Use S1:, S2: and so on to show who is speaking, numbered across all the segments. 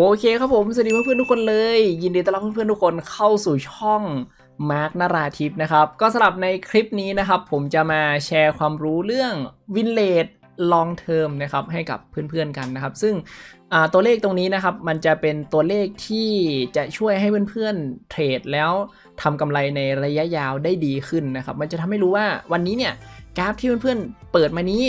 S1: โอเคครับผม สวัสดีเพื่อนๆทุกคนเลย ยินดีต้อนรับเพื่อนๆทุกคนเข้าสู่ช่องมาร์กนาราทิพนะครับ ก็สำหรับในคลิปนี้นะครับ ผมจะมาแชร์ความรู้เรื่องวินเลดลองเทอมนะครับให้กับเพื่อนๆกันนะครับ ซึ่งตัวเลขตรงนี้นะครับ มันจะเป็นตัวเลขที่จะช่วยให้เพื่อนๆเทรดแล้วทำกำไรในระยะยาวได้ดีขึ้นนะครับ มันจะทำให้รู้ว่าวันนี้เนี่ยกราฟที่เพื่อนๆเปิดมานี้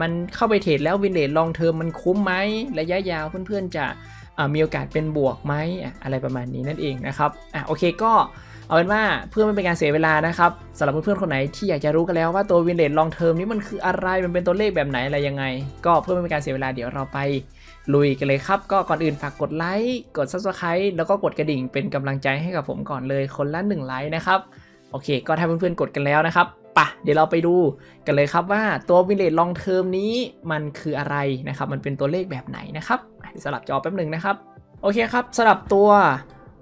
S1: มันเข้าไปเทรดแล้ว win rate long term มันคุ้มไหมระยะยาวเพื่อนๆจะ มีโอกาสเป็นบวกไหมอะไรประมาณนี้นั่นเองนะครับอะโอเคก็เอาเป็นว่าเพื่อไม่เป็นการเสียเวลานะครับสำหรับเพื่อนๆคนไหนที่อยากจะรู้กันแล้วว่าตัว win rate long term นี้มันคืออะไรมันเป็นตัวเลขแบบไหนอะไรยังไง ก็เพื่อไม่เป็นการเสียเวลาเดี๋ยวเราไปลุยกันเลยครับ ก็ก่อนอื่นฝากกดไลค์กด subscribe แล้วก็กดกระดิ่งเป็นกำลังใจให้กับผมก่อนเลยคนละ1ไลค์นะครับ โอเค ก็ถ้าเพื่อนๆกดกันแล้วนะครับปะเดี๋ยวเราไปดูกันเลยครับว่าตัว win rate long term นี้มันคืออะไรนะครับ มันเป็นตัวเลขแบบไหนนะครับสลับจอแป๊บหนึ่งนะครับ โอเคครับสำหรับตัว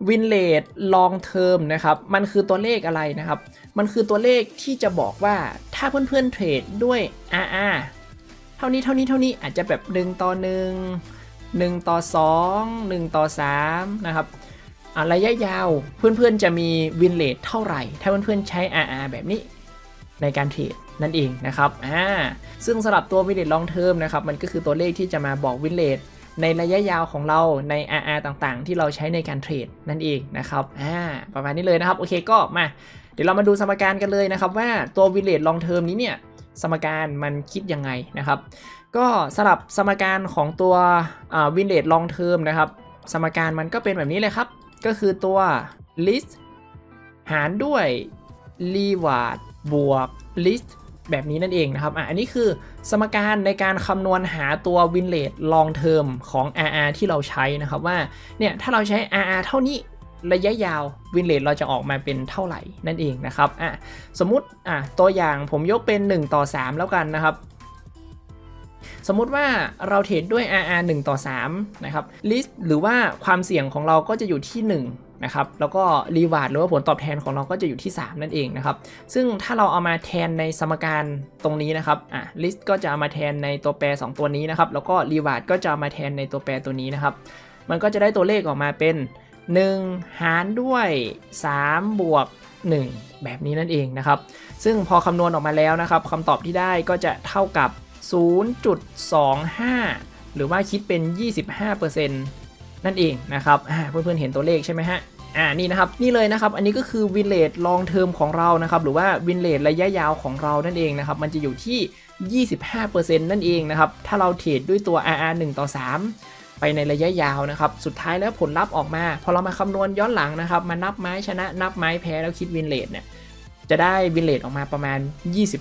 S1: win rate long term นะครับ มันคือตัวเลขอะไรนะครับ มันคือตัวเลขที่จะบอกว่าถ้าเพื่อนๆเทรดด้วย RR เท่านี้เท่านี้เท่านี้อาจจะแบบ 1 ต่อ 1 1 ต่อ 2 1 ต่อ3นะครับ ระยะยาวเพื่อนๆจะมี win rate เท่าไหร่ ถ้าเพื่อนๆใช้ RR แบบนี้ในการเทรดนั่นเองนะครับอ่าซึ่งสำหรับตัว win rate long term นะครับมันก็คือตัวเลขที่จะมาบอก win rate ในระยะยาวของเราใน RR ต่างๆ ที่เราใช้ในการเทรดนั่นเองนะครับอ่าประมาณนี้เลยนะครับโอเคก็มา เดี๋ยวเรามาดูสมการกันเลยนะครับว่าตัว win rate long term นี้เนี่ยสมการมันคิดยังไงนะครับ ก็สำหรับสมการของตัวwin rate long term นะครับ สมการมันก็เป็นแบบนี้เลยครับ ก็คือตัว risk หารด้วย reward บวก risk แบบนี้นั่นเองนะครับอะอันนี้คือสมการในการคำนวณหาตัว win rate long term ของ RR ที่เราใช้นะครับว่า เนี่ยถ้าเราใช้ RR เท่านี้ระยะยาว win rate เราจะออกมาเป็นเท่าไหร่นั่นเองนะครับอะสมมติอะตัวอย่างผมยกเป็น 1 ต่อ 3 แล้วกันนะครับ สมมุติว่าเราเทรดด้วย RR 1 ต่อ 3 นะครับ risk หรือว่าความเสี่ยงของเราก็จะอยู่ที่ 1 นะครับ แล้วก็ reward หรือว่าผลตอบแทนของเราก็จะอยู่ที่ 3 นั่นเองนะครับ ซึ่งถ้าเราเอามาแทนในสมการตรงนี้นะครับ อะ risk ก็จะเอามาแทนในตัวแปร 2 ตัวนี้นะครับ แล้วก็ reward ก็จะเอามาแทนในตัวแปรตัวนี้นะครับ มันก็จะได้ตัวเลขออกมาเป็น 1 หารด้วย 3 บวก 1 แบบนี้นั่นเองนะครับ ซึ่งพอคำนวณออกมาแล้วนะครับคำตอบที่ได้ก็จะเท่ากับ 0.25 หรือว่าคิดเป็น 25%นั่นเองนะครับเพื่อนๆเห็นตัวเลขใช่ไหมฮะอ่านี่นะครับนี่เลยนะครับ อันนี้ก็คือ win rate long term ของเรานะครับหรือว่า win rate ระยะยาวของเรานั่นเองนะครับมันจะอยู่ที่ 25%นั่นเองนะครับถ้าเราเทรดด้วยตัว RR 1ต่อ 3 ไปในระยะยาวนะครับสุดท้ายแล้วผลลัพธ์ออกมา พอเรามาคำนวณย้อนหลังนะครับมานับไม้ชนะนับไม้แพ้แล้วคิด win rate เนี่ย จะได้ win rate ออกมาประมาณ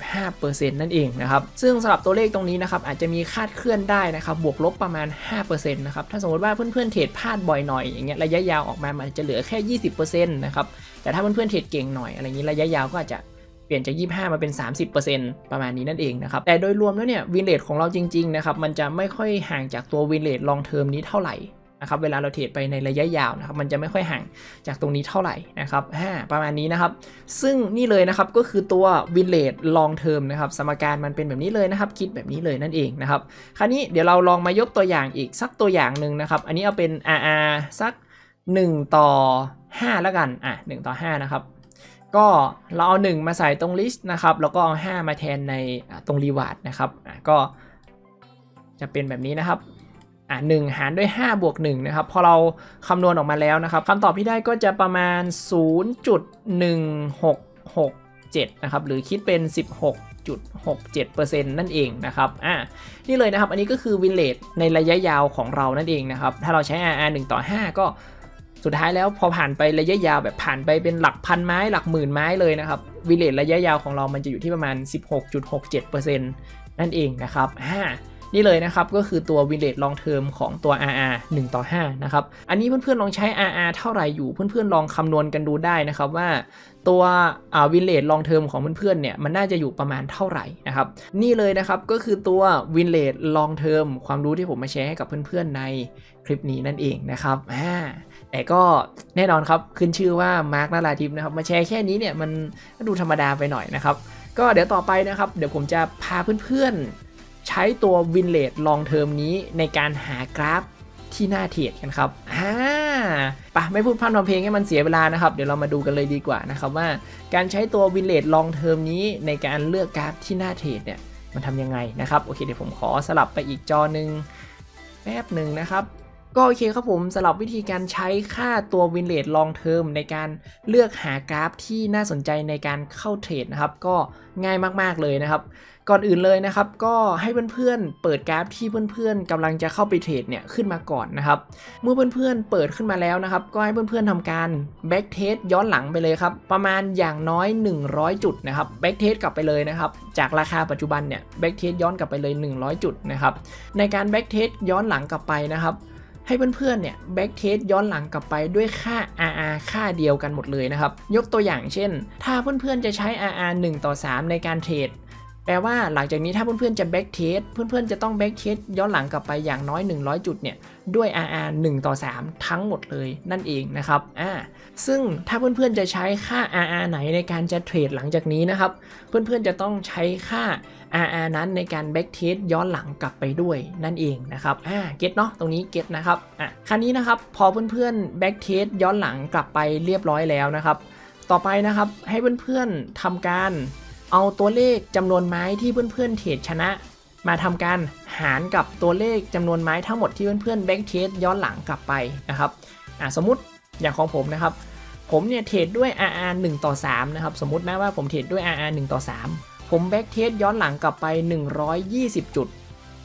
S1: 25%นั่นเองนะครับซึ่งสำหรับตัวเลขตรงนี้นะครับอาจจะมีคาดเคลื่อนได้นะครับบวกลบประมาณ 5%นะครับถ้าสมมติว่าเพื่อนๆเทรดพลาดบ่อยหน่อยอย่างเงี้ยระยะยาวออกมามันจะเหลือแค่ 20%นะครับแต่ถ้าเพื่อนๆเทรดเก่งหน่อยอะไรเงี้ยระยะยาวก็อาจจะเปลี่ยนจาก 25 มาเป็น 30%ประมาณนี้นั่นเองนะครับ แต่โดยรวมแล้วเนี่ย win rate ของเราจริง ๆ นะครับ มันจะไม่ค่อยห่างจากตัว win rate long term นี้เท่าไหร่ นะครับเวลาเราเทรดไปในระยะยาวนะครับมันจะไม่ค่อยห่างจากตรงนี้เท่าไหร่นะครับประมาณนี้นะครับ ซึ่งนี่เลยนะครับก็คือตัว win rate long term นะครับสมการมันเป็นแบบนี้เลยนะครับ คิดแบบนี้เลยนั่นเองนะครับคราวนี้เดี๋ยวเราลองมายกตัวอย่างอีกสักตัวอย่างหนึ่งนะครับอันนี้เอาเป็น RR สัก 1 ต่อ 5 แล้วกันอะ1ต่อ 5 นะครับก็เราเอา 1 มาใส่ตรง risk นะครับแล้วก็เอา 5 มาแทนในตรง reward นะครับอะก็จะเป็นแบบนี้นะครับ อะหหารด้วย5บวก1นะครับพอเราคำนวณออกมาแล้วนะครับคำตอบที่ได้ก็จะประมาณ 0.1667 นะครับหรือคิดเป็น 16.67%นั่นเองนะครับ อ่า นี่เลยนะครับ อันนี้ก็คือวินเลทในระยะยาวของเรานั่นเองนะครับ ถ้าเราใช้ RR 1 ต่อ 5 ก็สุดท้ายแล้วพอผ่านไประยะยาวแบบผ่านไปเป็นหลักพันไม้หลักหมื่นไม้เลยนะครับ วิเลทระยะยาวของเรามันจะอยู่ที่ประมาณ 16.67%นั่นเองนะครับ อ่า นี่เลยนะครับก็คือตัว win rate long term ของตัว RR 1 ต่อ 5 นะครับ อันนี้เพื่อนๆลองใช้ RR เท่าไหร่อยู่ เพื่อนๆลองคำนวณกันดูได้นะครับว่าตัว win rate long term ของเพื่อนๆเนี่ยมันน่าจะอยู่ประมาณเท่าไหร่นะครับนี่เลยนะครับก็คือตัว win rate long term ความรู้ที่ผมมาแชร์ให้กับเพื่อนๆในคลิปนี้นั่นเองนะครับแต่ก็แน่นอนครับขึ้นชื่อว่ามาร์กนาราทิพนะครับมาแชร์แค่นี้เนี่ยมันดูธรรมดาไปหน่อยนะครับก็เดี๋ยวต่อไปนะครับเดี๋ยวผมจะพาเพื่อนๆ ใช้ตัว win rate long term นี้ในการหากราฟที่น่าเทรดกันครับอ่าปะไม่พูดพร่ำทำเพลงให้มันเสียเวลานะครับ เดี๋ยวเรามาดูกันเลยดีกว่านะครับว่า การใช้ตัว win rate long term นี้ในการเลือกกราฟที่น่าเทรดเนี่ยมันทำยังไงนะครับ โอเคเดี๋ยวผมขอสลับไปอีกจอหนึ่งแป๊บหนึ่งนะครับ ก็โอเคครับผมสำหรับวิธีการใช้ค่าตัว win rate long term ในการเลือกหากราฟที่น่าสนใจในการเข้าเทรดนะครับก็ง่ายมากๆเลยนะครับ ก่อนอื่นเลยนะครับ ก็ให้เพื่อนๆเปิดกราฟที่เพื่อนๆกำลังจะเข้าไปเทรดเนี่ยขึ้นมาก่อนนะครับ เมื่อเพื่อนๆเปิดขึ้นมาแล้วนะครับ ก็ให้เพื่อนๆทำการ backtest ย้อนหลังไปเลยครับ ประมาณอย่างน้อย 100 จุดนะครับ backtest กลับไปเลยนะครับ จากราคาปัจจุบันเนี่ย backtest ย้อนกลับไปเลย 100 จุดนะครับในการ backtest ย้อนหลังกลับไปนะครับ ให้เพื่อนๆเนี่ย backtest ย้อนหลังกลับไปด้วยค่า RR ค่าเดียวกันหมดเลยนะครับ ยกตัวอย่างเช่น ถ้าเพื่อนๆจะใช้ RR 1 ต่อ 3 ในการเทรด แปลว่าหลังจากนี้ถ้าเพื่อนๆจะ backtest เพื่อนๆจะต้อง backtest ย้อนหลังกลับไปอย่างน้อย 100 จุดเนี่ยด้วย RR 1 ต่อ 3 ทั้งหมดเลยนั่นเองนะครับอ่าซึ่งถ้าเพื่อนๆจะใช้ค่า RR ไหนในการจะเทรดหลังจากนี้นะครับ เพื่อนๆจะต้องใช้ค่า RR นั้นในการ backtest ย้อนหลังกลับไปด้วยนั่นเองนะครับอ่า get เนาะตรงนี้ get นะครับอะคราวนี้นะครับพอเพื่อนๆ backtest ย้อนหลังกลับไปเรียบร้อยแล้วนะครับ ต่อไปนะครับให้เพื่อนๆทำการ เอาตัวเลขจำนวนไม้ที่เพื่อนๆเทรดชนะ มาทำการหารกับตัวเลขจำนวนไม้ทั้งหมดที่เพื่อนๆ backtest ย้อนหลังกลับไปนะครับสมมติอย่างของผมนะครับ ผมเนี่ยเทรดด้วย RR 1 ต่อ 3 นะครับ สมมตินะว่าผมเทรดด้วย RR 1 ต่อ 3 ผม backtest ย้อนหลังกลับไป 120 จุด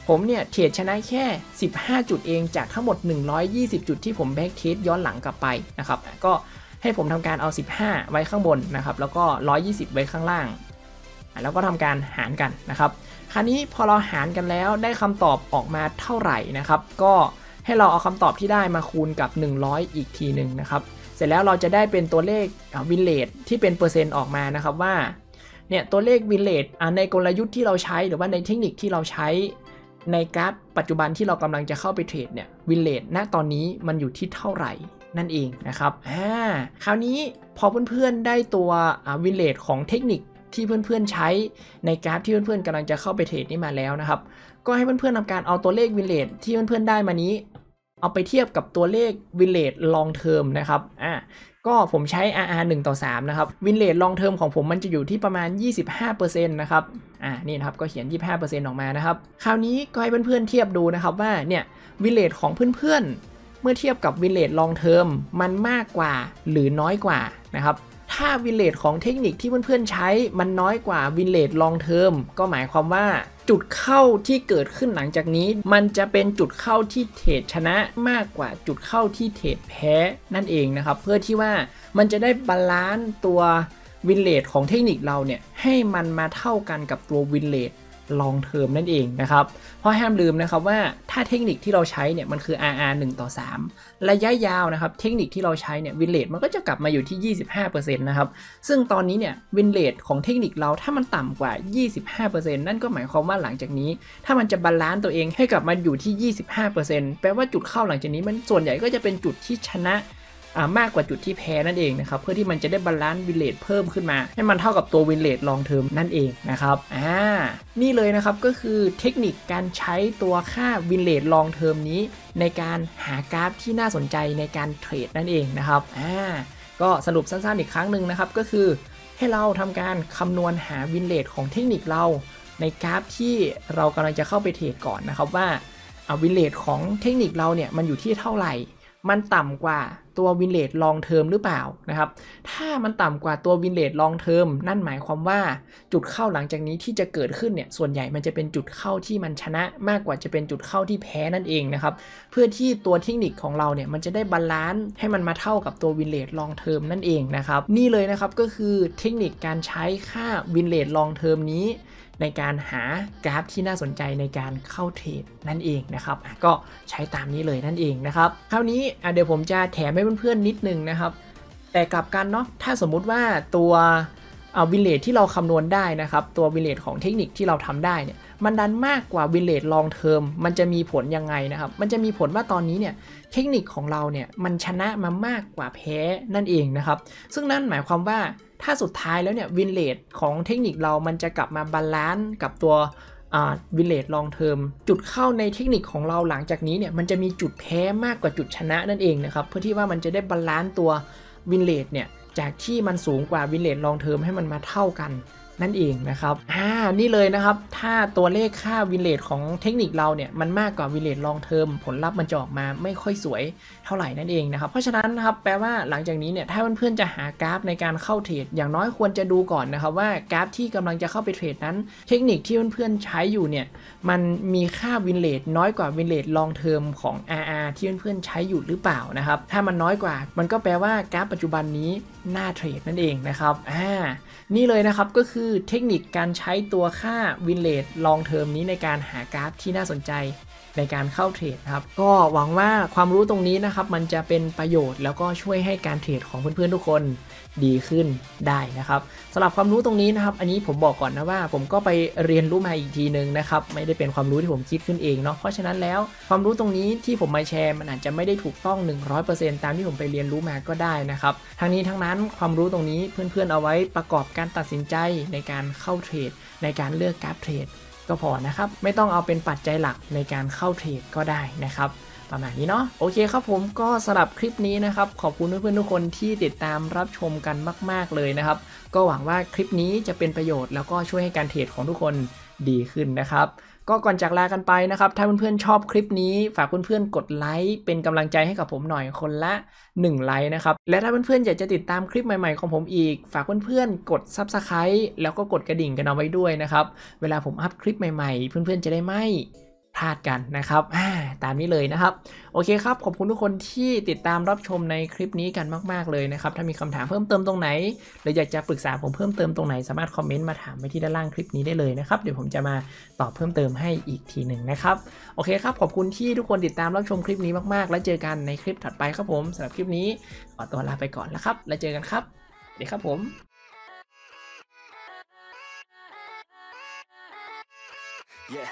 S1: ผมเนี่ยเทรดชนะแค่ 15 จุดเองจากทั้งหมด 120 จุดที่ผม backtest ย้อนหลังกลับไปนะครับ ก็ให้ผมทำการเอา 15 ไว้ข้างบนนะครับ แล้วก็ 120 ไว้ข้างล่าง แล้วก็ทำการหารกันนะครับ คราวนี้พอเราหารกันแล้วได้คำตอบออกมาเท่าไหร่นะครับ ก็ให้เราเอาคำตอบที่ได้มาคูณกับ 100 อีกทีหนึ่งนะครับ เสร็จแล้วเราจะได้เป็นตัวเลข win rate ที่เป็นเปอร์เซ็นต์ออกมานะครับว่าเนี่ยตัวเลข win rate ในกลยุทธ์ที่เราใช้หรือว่าในเทคนิคที่เราใช้ในกราฟปัจจุบันที่เรากำลังจะเข้าไปเทรดเนี่ย win rate ณตอนนี้มันอยู่ที่เท่าไหร่นั่นเองนะครับอ่าคราวนี้พอเพื่อนๆได้ตัว win rate ของเทคนิค ที่เพื่อนๆใช้ในกราฟที่เพื่อนๆกำลังจะเข้าไปเทรดนี่มาแล้วนะครับ ก็ให้เพื่อนๆทำการเอาตัวเลข win rate ที่เพื่อนๆได้มานี้ เอาไปเทียบกับตัวเลข win rate long term นะครับอ่าก็ผมใช้ RR 1 ต่อ 3 นะครับ win rate long term ของผมมันจะอยู่ที่ประมาณ 25%นะครับอ่านี่นะครับก็เขียน 25%ออกมานะครับ คราวนี้ก็ให้เพื่อนๆเทียบดูนะครับว่าเนี่ย win rate ของเพื่อนๆเมื่อเทียบกับ win rate long term มันมากกว่าหรือน้อยกว่านะครับ ถ้า win rate ของเทคนิคที่เพื่อนๆใช้มันน้อยกว่า win rate long term ก็หมายความว่าจุดเข้าที่เกิดขึ้นหลังจากนี้ มันจะเป็นจุดเข้าที่เทรดชนะมากกว่าจุดเข้าที่เทรดแพ้นั่นเองนะครับ เพื่อที่ว่ามันจะได้ balance ตัว win rate ของเทคนิคเราเนี่ยให้มันมาเท่ากันกับตัว win rate long term นั่นเองนะครับ เพราะห้ามลืมนะครับว่าถ้าเทคนิคที่เราใช้เนี่ยมันคือ RR 1 ต่อ 3 ระยะยาวนะครับ เทคนิคที่เราใช้เนี่ย win rate มันก็จะกลับมาอยู่ที่ 25%นะครับ ซึ่งตอนนี้เนี่ย win rate ของเทคนิคเราถ้ามันต่ำกว่า 25%นั่นก็หมายความว่าหลังจากนี้ ถ้ามันจะ balance ตัวเองให้กลับมาอยู่ที่ 25%แปลว่าจุดเข้าหลังจากนี้มันส่วนใหญ่ก็จะเป็นจุดที่ชนะ มากกว่าจุดที่แพ้นั่นเองนะครับเพื่อที่มันจะได้ balance win rate เพิ่มขึ้นมา ให้มันเท่ากับตัว win rate long term นั่นเองนะครับอ่านี่เลยนะครับก็คือเทคนิคการใช้ตัวค่า win rate long term นี้ ในการหากราฟที่น่าสนใจในการเทรดนั่นเองนะครับอ่าก็สรุปสั้นๆอีกครั้งหนึ่งนะครับก็คือให้เราทำการคำนวณหา win rate ของเทคนิคเรา ในกราฟที่เรากำลังจะเข้าไปเทรดก่อนนะครับว่า win rate ของเทคนิคเราเนี่ยมันอยู่ที่เท่าไหร่ มันต่ำกว่าตัว win rate long term หรือเปล่านะครับ ถ้ามันต่ำกว่าตัว win rate long term นั่นหมายความว่าจุดเข้าหลังจากนี้ที่จะเกิดขึ้นเนี่ยส่วนใหญ่มันจะเป็นจุดเข้าที่มันชนะมากกว่าจะเป็นจุดเข้าที่แพ้นั่นเองนะครับ เพื่อที่ตัวเทคนิคของเราเนี่ยมันจะได้ balance ให้มันมาเท่ากับตัว win rate long term นั่นเองนะครับ นี่เลยนะครับก็คือเทคนิคการใช้ค่า win rate long term นี้ ในการหากราฟที่น่าสนใจในการเข้าเทรดนั่นเองนะครับก็ใช้ตามนี้เลยนั่นเองนะครับคราวนี้เดี๋ยวผมจะแถมให้เพื่อนๆนิดนึงนะครับ แต่กลับกันเนาะถ้าสมมุติว่าตัว win rate ที่เราคำนวณได้นะครับ ตัว win rate ของเทคนิคที่เราทำได้เนี่ย มันดันมากกว่า win rate long term มันจะมีผลยังไงนะครับ มันจะมีผลว่าตอนนี้เนี่ยเทคนิคของเราเนี่ยมันชนะมามากกว่าแพ้นั่นเองนะครับ ซึ่งนั่นหมายความว่าถ้าสุดท้ายแล้วเนี่ย win rate ของเทคนิคเรามันจะกลับมา balance กับตัว win rate long term จุดเข้าในเทคนิคของเราหลังจากนี้เนี่ยมันจะมีจุดแพ้มากกว่าจุดชนะนั่นเองนะครับ เพื่อที่ว่ามันจะได้ balance ตัว win rate เนี่ยจากที่มันสูงกว่า win rate long term ให้มันมาเท่ากัน นั่นเองนะครับอ่านี่เลยนะครับ ถ้าตัวเลขค่า win rate ของเทคนิคเราเนี่ยมันมากกว่า win rate long term ผลลัพธ์มันจะออกมาไม่ค่อยสวยเท่าไหร่นั่นเองนะครับ เพราะฉะนั้นนะครับแปลว่าหลังจากนี้เนี่ยถ้าเพื่อนๆจะหากราฟในการเข้าเทรดอย่างน้อยควรจะดูก่อนนะครับว่ากราฟที่กำลังจะเข้าไปเทรดนั้น เทคนิคที่เพื่อนๆใช้อยู่เนี่ยมันมีค่า win rate น้อยกว่า win rate long term ของ RR ที่เพื่อนๆใช้อยู่หรือเปล่านะครับถ้ามันน้อยกว่า มันก็แปลว่ากราฟปัจจุบันนี้น่าเทรดนั่นเองนะครับอ่านี่เลยนะครับก็คือือเทคนิคการใช้ตัวค่าวินเลทลองเทอมนี้ในการหากราฟที่น่าสนใจ ในการเข้าเทรดครับ ก็หวังว่าความรู้ตรงนี้นะครับ มันจะเป็นประโยชน์แล้วก็ช่วยให้การเทรดของเพื่อนๆทุกคนดีขึ้นได้นะครับสำหรับความรู้ตรงนี้นะครับ อันนี้ผมบอกก่อนนะว่า ผมก็ไปเรียนรู้มาอีกทีนึงนะครับ ไม่ได้เป็นความรู้ที่ผมคิดขึ้นเองเนาะเพราะฉะนั้นแล้วความรู้ตรงนี้ที่ผมมาแชร์มันอาจจะไม่ได้ถูกต้อง 100%ตามที่ผมไปเรียนรู้มาก็ได้นะครับทั้งนี้ทั้งนั้นความรู้ตรงนี้เพื่อนๆเอาไว้ประกอบการตัดสินใจในการเข้าเทรดในการเลือกกราฟเทรด ก็พอนะครับ ไม่ต้องเอาเป็นปัจจัยหลักในการเข้าเทรดก็ได้นะครับ ประมาณนี้เนาะโอเคครับผมก็สำหรับคลิปนี้นะครับ ขอบคุณเพื่อนๆทุกคนที่ติดตามรับชมกันมาก ๆเลยนะครับ ก็หวังว่าคลิปนี้จะเป็นประโยชน์แล้วก็ช่วยให้การเทรดของทุกคนดีขึ้นนะครับ ก็ก่อนจากลากันไปนะครับ ถ้าเพื่อนๆชอบคลิปนี้ ฝากเพื่อนๆกดไลค์เป็นกำลังใจให้กับผมหน่อยคนละ 1 ไลค์นะครับ และถ้าเพื่อนๆอยากจะติดตามคลิปใหม่ๆของผมอีก ฝากเพื่อนๆกด Subscribe แล้วก็กดกระดิ่งกันเอาไว้ด้วยนะครับ เวลาผมอัพคลิปใหม่ๆ เพื่อนๆจะได้ไม่ พลาดกันนะครับตามนี้เลยนะครับ โอเคครับ ขอบคุณทุกคนที่ติดตามรับชมในคลิปนี้กันมาก ๆ เลยนะครับ ถ้ามีคำถามเพิ่มเติมตรงไหน หรืออยากจะปรึกษาผมเพิ่มเติมตรงไหน สามารถคอมเมนต์มาถามไปที่ด้านล่างคลิปนี้ได้เลยนะครับ เดี๋ยวผมจะมาตอบเพิ่มเติมให้อีกทีหนึ่งนะครับ โอเคครับ ขอบคุณที่ทุกคนติดตามรับชมคลิปนี้มาก ๆ แล้วเจอกันในคลิปถัดไปครับผมสำหรับคลิปนี้ขอตัวลาไปก่อนแล้วครับ แล้วเจอกันครับสวัสดีครับผม
S2: Yeah,